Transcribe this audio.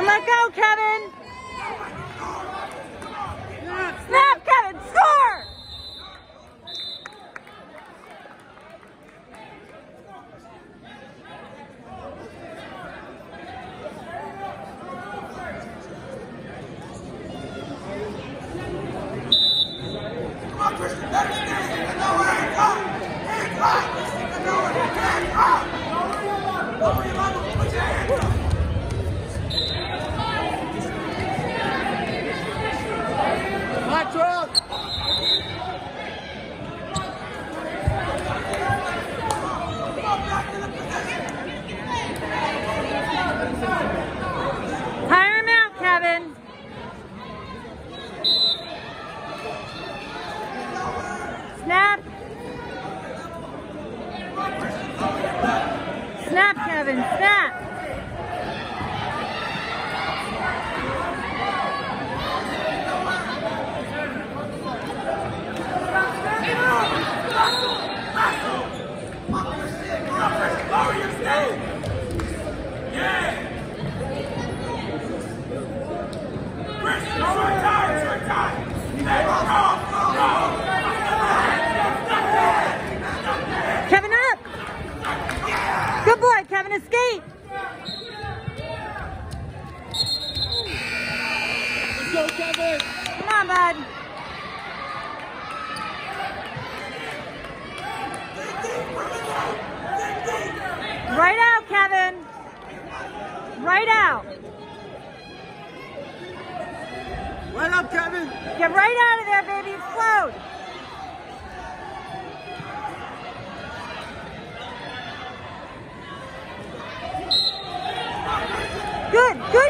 Don't let go, Kevin! Snap, Kevin, Go, Kevin! Come on, bud. Right out, Kevin. Right out. Right up, Kevin. Get right out of there, baby. Float. Good, good.